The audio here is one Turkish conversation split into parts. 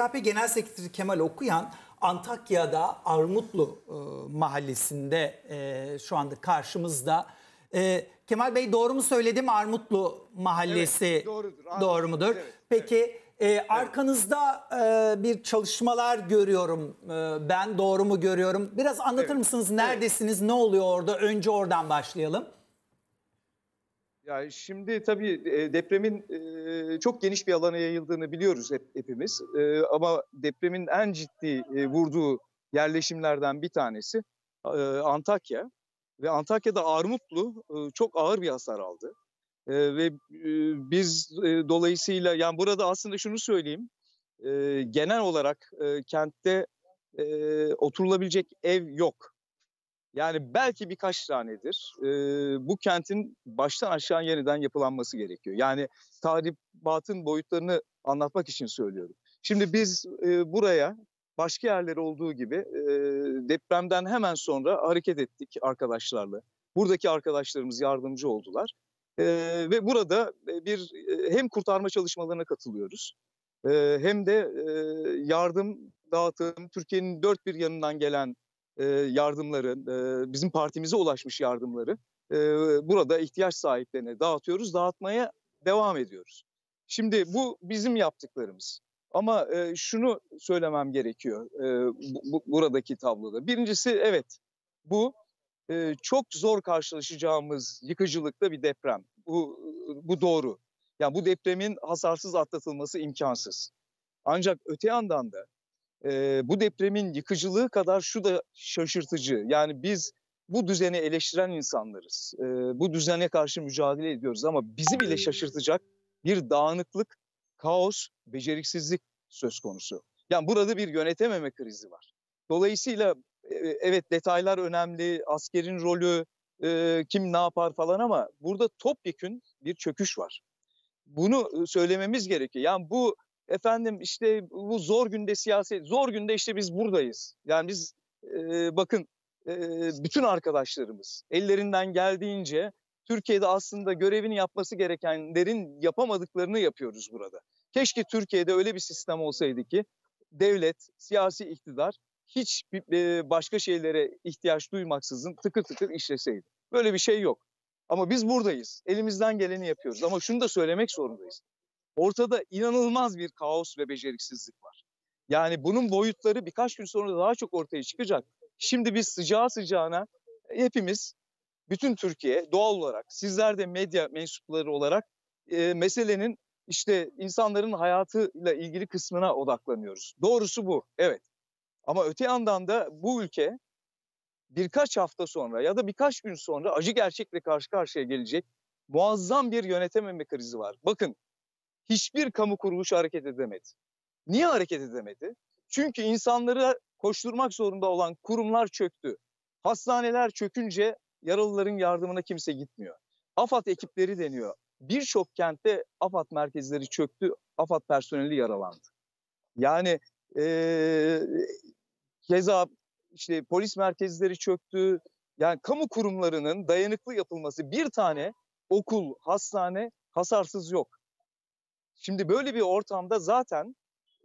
CHP Genel Sekreteri Kemal Okuyan Antakya'da Armutlu e, mahallesinde e, şu anda karşımızda. E, Kemal Bey doğru mu söyledim Armutlu mahallesi Evet, doğrudur. doğru mudur? Evet, Peki e, arkanızda e, bir çalışmalar görüyorum. E, ben doğru mu görüyorum? Biraz anlatır Evet, mısınız? Neredesiniz? Ne oluyor orada? Önce oradan başlayalım. Yani şimdi tabii e, depremin e, çok geniş bir alana yayıldığını biliyoruz hep, hepimiz. E, ama depremin en ciddi vurduğu yerleşimlerden bir tanesi Antakya. Ve Antakya'da Armutlu çok ağır bir hasar aldı. Ve biz dolayısıyla yani burada aslında şunu söyleyeyim. Genel olarak kentte oturulabilecek ev yok. Yani belki birkaç tanedir. E, bu kentin baştan aşağı yeniden yapılanması gerekiyor. Yani tahribatın boyutlarını anlatmak için söylüyorum. Şimdi biz e, buraya başka yerler olduğu gibi e, depremden hemen sonra hareket ettik arkadaşlarla. Buradaki arkadaşlarımız yardımcı oldular. E, ve burada bir e, hem kurtarma çalışmalarına katılıyoruz. E, hem de e, yardım dağıtım, Türkiye'nin dört bir yanından gelen e, yardımları, e, bizim partimize ulaşmış yardımları e, burada ihtiyaç sahiplerine dağıtıyoruz, dağıtmaya devam ediyoruz. Şimdi bu bizim yaptıklarımız. Ama e, şunu söylemem gerekiyor bu, bu, buradaki tabloda. Birincisi evet bu çok zor karşılaşacağımız yıkıcılıkta bir deprem. Bu, bu doğru. Yani bu depremin hasarsız atlatılması imkansız. Ancak öte yandan da e, bu depremin yıkıcılığı kadar şu da şaşırtıcı. Yani biz bu düzeni eleştiren insanlarız. E, bu düzene karşı mücadele ediyoruz ama bizi bile şaşırtacak bir dağınıklık, kaos, beceriksizlik söz konusu. Yani burada bir yönetememe krizi var. Dolayısıyla e, evet detaylar önemli, askerin rolü, e, kim ne yapar falan ama burada topyekün bir çöküş var. Bunu söylememiz gerekiyor. Yani bu efendim işte bu zor günde siyaset, zor günde işte biz buradayız. Yani biz e, bakın e, bütün arkadaşlarımız ellerinden geldiğince Türkiye'de aslında görevini yapması gerekenlerin yapamadıklarını yapıyoruz burada. Keşke Türkiye'de öyle bir sistem olsaydı ki devlet, siyasi iktidar hiç e, başka şeylere ihtiyaç duymaksızın tıkır tıkır işleseydi. Böyle bir şey yok. Ama biz buradayız. Elimizden geleni yapıyoruz. Ama şunu da söylemek zorundayız. Ortada inanılmaz bir kaos ve beceriksizlik var. Yani bunun boyutları birkaç gün sonra daha çok ortaya çıkacak. Şimdi biz sıcağı sıcağına hepimiz bütün Türkiye doğal olarak sizler de medya mensupları olarak e, meselenin işte insanların hayatıyla ilgili kısmına odaklanıyoruz. Doğrusu bu evet. Ama öte yandan da bu ülke birkaç hafta sonra ya da birkaç gün sonra acı gerçekle karşı karşıya gelecek muazzam bir yönetememe krizi var. Bakın hiçbir kamu kuruluşu hareket edemedi. Niye hareket edemedi? Çünkü insanları koşturmak zorunda olan kurumlar çöktü. Hastaneler çökünce yaralıların yardımına kimse gitmiyor. AFAD ekipleri deniyor. Birçok kentte AFAD merkezleri çöktü, AFAD personeli yaralandı. Yani ee, keza işte polis merkezleri çöktü. Yani kamu kurumlarının dayanıklı yapılması bir tane okul, hastane hasarsız yok. Şimdi böyle bir ortamda zaten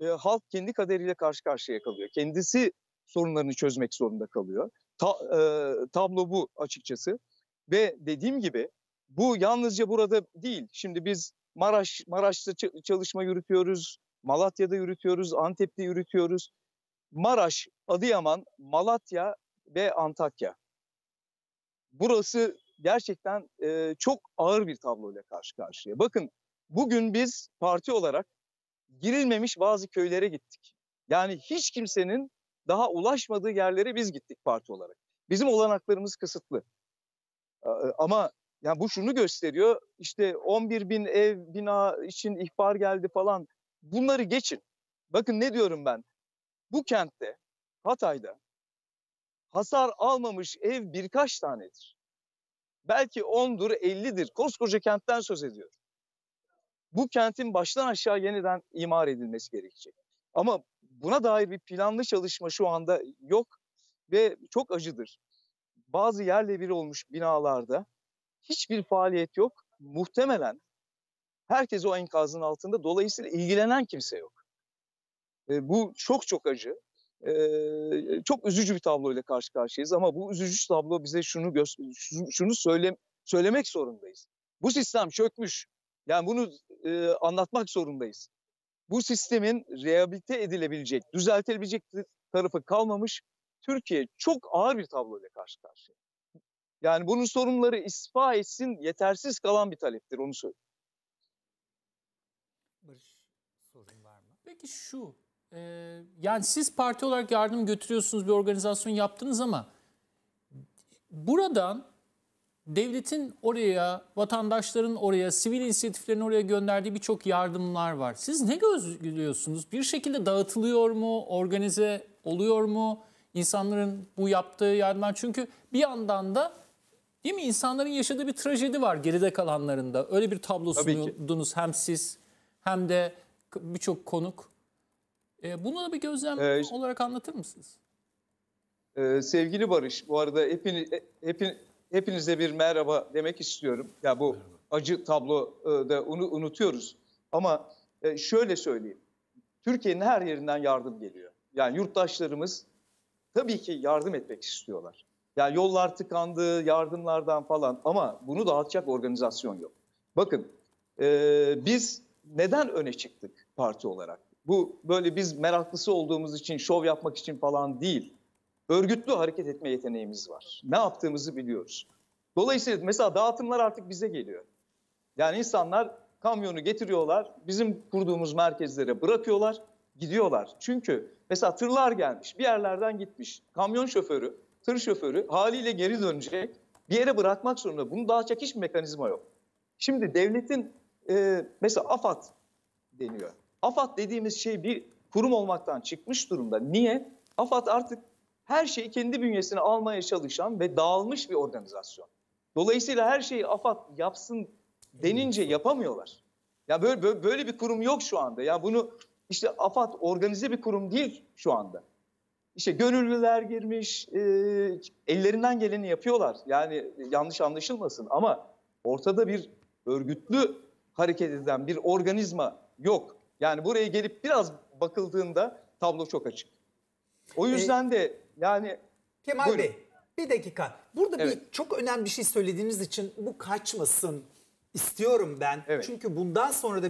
e, halk kendi kaderiyle karşı karşıya kalıyor. Kendisi sorunlarını çözmek zorunda kalıyor. Ta, e, tablo bu açıkçası. Ve dediğim gibi bu yalnızca burada değil. Şimdi biz Maraş Maraş'ta çalışma yürütüyoruz, Malatya'da yürütüyoruz, Antep'te yürütüyoruz. Maraş, Adıyaman, Malatya ve Antakya. Burası gerçekten e, çok ağır bir tabloyla karşı karşıya. Bakın bugün biz parti olarak girilmemiş bazı köylere gittik. Yani hiç kimsenin daha ulaşmadığı yerlere biz gittik parti olarak. Bizim olanaklarımız kısıtlı. Ama yani bu şunu gösteriyor. İşte 11 bin ev bina için ihbar geldi falan. Bunları geçin. Bakın ne diyorum ben. Bu kentte, Hatay'da hasar almamış ev birkaç tanedir. Belki 10'dur, 50'dir. Koskoca kentten söz ediyor. Bu kentin baştan aşağı yeniden imar edilmesi gerekecek. Ama buna dair bir planlı çalışma şu anda yok ve çok acıdır. Bazı yerle bir olmuş binalarda hiçbir faaliyet yok. Muhtemelen herkes o enkazın altında. Dolayısıyla ilgilenen kimse yok. E, bu çok çok acı. E, çok üzücü bir tabloyla karşı karşıyayız ama bu üzücü tablo bize şunu şunu söyle söylemek zorundayız. Bu sistem çökmüş. Yani bunu e, anlatmak zorundayız. Bu sistemin rehabilite edilebilecek, düzeltilebilecek tarafı kalmamış. Türkiye çok ağır bir tabloyla karşı karşıya. Yani bunun sorunları ispa etsin yetersiz kalan bir taleptir onu söyleyeyim. Barış sorun var mı? Peki şu e, yani siz parti olarak yardım götürüyorsunuz bir organizasyon yaptınız ama buradan devletin oraya, vatandaşların oraya, sivil inisiyatiflerin oraya gönderdiği birçok yardımlar var. Siz ne gözlüyorsunuz? Bir şekilde dağıtılıyor mu, organize oluyor mu insanların bu yaptığı yardımlar? Çünkü bir yandan da değil mi insanların yaşadığı bir trajedi var geride kalanlarında. Öyle bir tablo sunuyordunuz hem siz hem de birçok konuk. E, bunu da bir gözlem ee, olarak anlatır mısınız? E, sevgili Barış, bu arada hepiniz, hepin, hepinize bir merhaba demek istiyorum. Ya bu acı tabloda onu unutuyoruz. Ama e, şöyle söyleyeyim. Türkiye'nin her yerinden yardım geliyor. Yani yurttaşlarımız tabii ki yardım etmek istiyorlar. Yani yollar tıkandı, yardımlardan falan ama bunu dağıtacak organizasyon yok. Bakın e, biz neden öne çıktık parti olarak? Bu böyle biz meraklısı olduğumuz için, şov yapmak için falan değil. Örgütlü hareket etme yeteneğimiz var. Ne yaptığımızı biliyoruz. Dolayısıyla mesela dağıtımlar artık bize geliyor. Yani insanlar kamyonu getiriyorlar, bizim kurduğumuz merkezlere bırakıyorlar, gidiyorlar. Çünkü mesela tırlar gelmiş, bir yerlerden gitmiş. Kamyon şoförü, tır şoförü haliyle geri dönecek, bir yere bırakmak zorunda. Bunu dağıtacak hiçbir mekanizma yok. Şimdi devletin e, mesela AFAD deniyor. AFAD dediğimiz şey bir kurum olmaktan çıkmış durumda. Niye? AFAD artık her şeyi kendi bünyesine almaya çalışan ve dağılmış bir organizasyon. Dolayısıyla her şeyi AFAD yapsın denince yapamıyorlar. Ya böyle, böyle böyle bir kurum yok şu anda. Ya bunu işte AFAD organize bir kurum değil şu anda. İşte gönüllüler girmiş, e, ellerinden geleni yapıyorlar. Yani yanlış anlaşılmasın ama ortada bir örgütlü hareket eden bir organizma yok. Yani buraya gelip biraz bakıldığında tablo çok açık. O yüzden de yani... Kemal buyurun. Bey bir dakika. Burada evet. bir çok önemli bir şey söylediğiniz için bu kaçmasın istiyorum ben. Evet. Çünkü bundan sonra da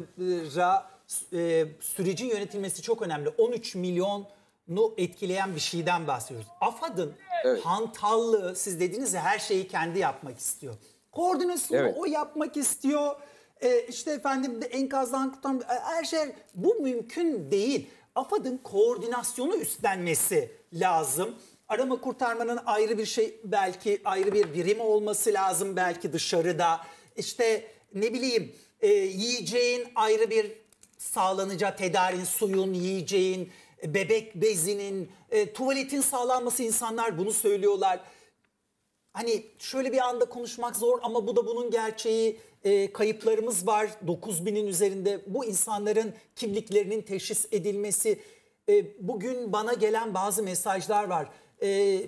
e, sürecin yönetilmesi çok önemli. 13 milyonu etkileyen bir şeyden bahsediyoruz. AFAD'ın evet. hantallığı siz dediniz ya her şeyi kendi yapmak istiyor. Koordinasyonu evet. o yapmak istiyor. Ee, işte efendim enkazdan kurtan her şey bu mümkün değil. AFAD'ın koordinasyonu üstlenmesi lazım. Arama kurtarmanın ayrı bir şey belki ayrı bir birim olması lazım belki dışarıda. İşte ne bileyim e, yiyeceğin ayrı bir sağlanacak tedarin, suyun, yiyeceğin, bebek bezinin, e, tuvaletin sağlanması insanlar bunu söylüyorlar. Hani şöyle bir anda konuşmak zor ama bu da bunun gerçeği. E, kayıplarımız var 9 binin üzerinde. Bu insanların kimliklerinin teşhis edilmesi. E, bugün bana gelen bazı mesajlar var. E,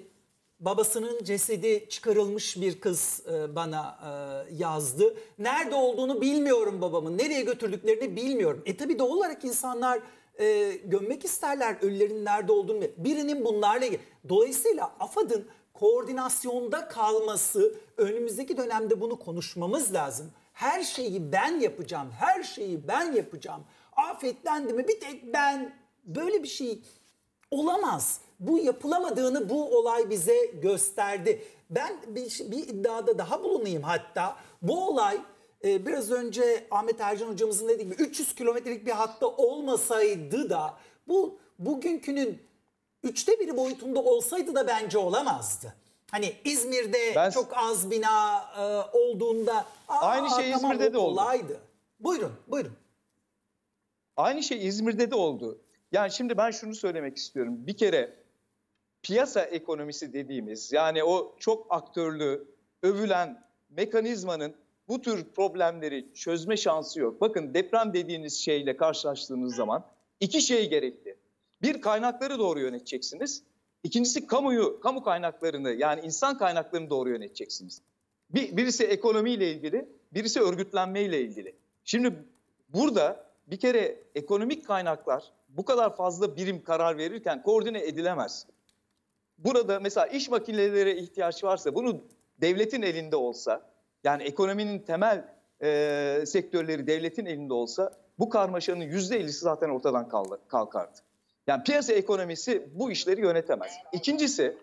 babasının cesedi çıkarılmış bir kız e, bana e, yazdı. Nerede olduğunu bilmiyorum babamın. Nereye götürdüklerini bilmiyorum. E tabi doğal olarak insanlar e, gömmek isterler ölülerin nerede olduğunu. Birinin bunlarla ilgili. Dolayısıyla AFAD'ın koordinasyonda kalması önümüzdeki dönemde bunu konuşmamız lazım. Her şeyi ben yapacağım, her şeyi ben yapacağım. Afetlendi mi bir tek ben. Böyle bir şey olamaz. Bu yapılamadığını bu olay bize gösterdi. Ben bir, bir iddiada daha bulunayım hatta. Bu olay e, biraz önce Ahmet Ercan hocamızın dediği gibi 300 kilometrelik bir hatta olmasaydı da bu bugünkünün üçte biri boyutunda olsaydı da bence olamazdı. Hani İzmir'de ben... çok az bina e, olduğunda aynı şey tamam, İzmir'de de oldu. Olaydı. Buyurun, buyurun. Aynı şey İzmir'de de oldu. Yani şimdi ben şunu söylemek istiyorum. Bir kere piyasa ekonomisi dediğimiz yani o çok aktörlü, övülen mekanizmanın bu tür problemleri çözme şansı yok. Bakın deprem dediğiniz şeyle karşılaştığınız zaman iki şey gerekli. Bir kaynakları doğru yöneteceksiniz. İkincisi kamuyu, kamu kaynaklarını yani insan kaynaklarını doğru yöneteceksiniz. Bir, birisi ekonomiyle ilgili, birisi örgütlenmeyle ilgili. Şimdi burada bir kere ekonomik kaynaklar bu kadar fazla birim karar verirken koordine edilemez. Burada mesela iş makinelere ihtiyaç varsa bunu devletin elinde olsa yani ekonominin temel e, sektörleri devletin elinde olsa bu karmaşanın yüzde ellisi zaten ortadan kalkardı. Yani piyasa ekonomisi bu işleri yönetemez. İkincisi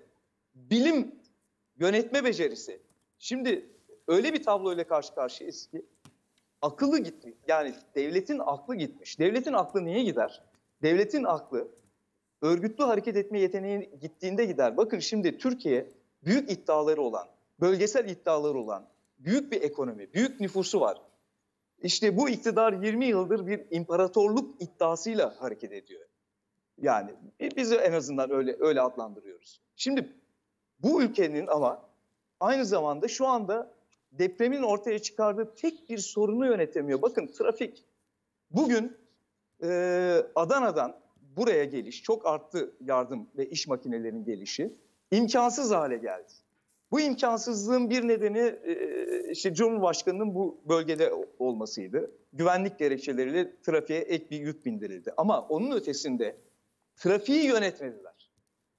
bilim yönetme becerisi. Şimdi öyle bir tabloyla karşı karşıyayız ki akıllı gitti. Yani devletin aklı gitmiş. Devletin aklı niye gider? Devletin aklı örgütlü hareket etme yeteneği gittiğinde gider. Bakın şimdi Türkiye büyük iddiaları olan, bölgesel iddiaları olan büyük bir ekonomi, büyük nüfusu var. İşte bu iktidar 20 yıldır bir imparatorluk iddiasıyla hareket ediyor. Yani biz en azından öyle öyle adlandırıyoruz. Şimdi bu ülkenin ama aynı zamanda şu anda depremin ortaya çıkardığı tek bir sorunu yönetemiyor. Bakın trafik. Bugün e, Adana'dan buraya geliş çok arttı yardım ve iş makinelerinin gelişi. imkansız hale geldi. Bu imkansızlığın bir nedeni işte Cumhurbaşkanı'nın bu bölgede olmasıydı. Güvenlik gerekçeleriyle trafiğe ek bir yük bindirildi. Ama onun ötesinde trafiği yönetmediler.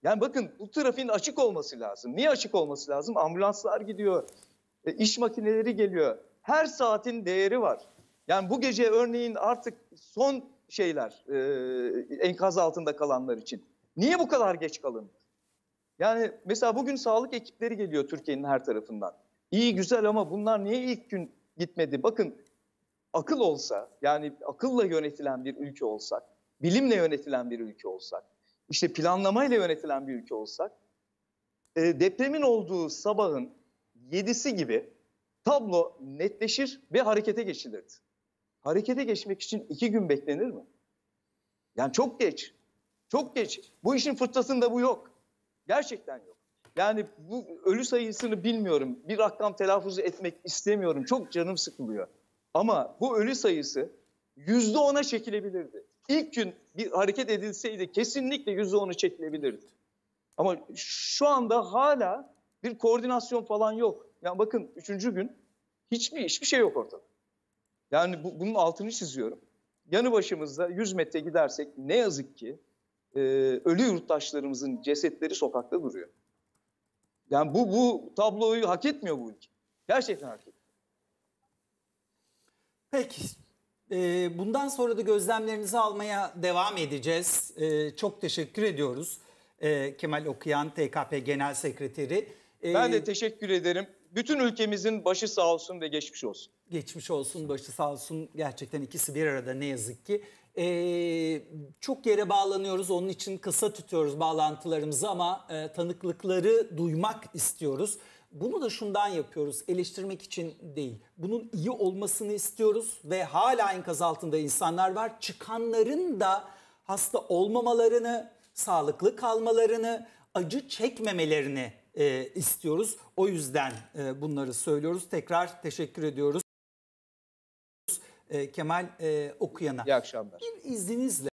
Yani bakın bu trafiğin açık olması lazım. Niye açık olması lazım? Ambulanslar gidiyor, e, iş makineleri geliyor. Her saatin değeri var. Yani bu gece örneğin artık son şeyler e, enkaz altında kalanlar için. Niye bu kadar geç kalındı? Yani mesela bugün sağlık ekipleri geliyor Türkiye'nin her tarafından. İyi güzel ama bunlar niye ilk gün gitmedi? Bakın akıl olsa yani akılla yönetilen bir ülke olsak, bilimle yönetilen bir ülke olsak, işte planlamayla yönetilen bir ülke olsak, e, depremin olduğu sabahın yedisi gibi tablo netleşir ve harekete geçilirdi. Harekete geçmek için iki gün beklenir mi? Yani çok geç. Çok geç. Bu işin fırtlasında bu yok. Gerçekten yok. Yani bu ölü sayısını bilmiyorum. Bir rakam telaffuz etmek istemiyorum. Çok canım sıkılıyor. Ama bu ölü sayısı yüzde ona çekilebilirdi. İlk gün bir hareket edilseydi kesinlikle yüzde onu çekilebilirdi. Ama şu anda hala bir koordinasyon falan yok. Yani bakın üçüncü gün hiçbir hiçbir şey yok ortada. Yani bu, bunun altını çiziyorum. Yanı başımızda 100 metre gidersek ne yazık ki e, ölü yurttaşlarımızın cesetleri sokakta duruyor. Yani bu bu tabloyu hak etmiyor bu ülke. Gerçekten hak etmiyor. Peki. E, bundan sonra da gözlemlerinizi almaya devam edeceğiz. E, çok teşekkür ediyoruz. E, Kemal Okuyan, TKP Genel Sekreteri. E, ben de teşekkür ederim. Bütün ülkemizin başı sağ olsun ve geçmiş olsun. Geçmiş olsun, başı sağ olsun. Gerçekten ikisi bir arada ne yazık ki. Ee, çok yere bağlanıyoruz. Onun için kısa tutuyoruz bağlantılarımızı ama e, tanıklıkları duymak istiyoruz. Bunu da şundan yapıyoruz. Eleştirmek için değil. Bunun iyi olmasını istiyoruz ve hala enkaz altında insanlar var. Çıkanların da hasta olmamalarını, sağlıklı kalmalarını, acı çekmemelerini e, istiyoruz. O yüzden e, bunları söylüyoruz. Tekrar teşekkür ediyoruz. E, Kemal e, Okuyan'a. İyi akşamlar. Bir izninizle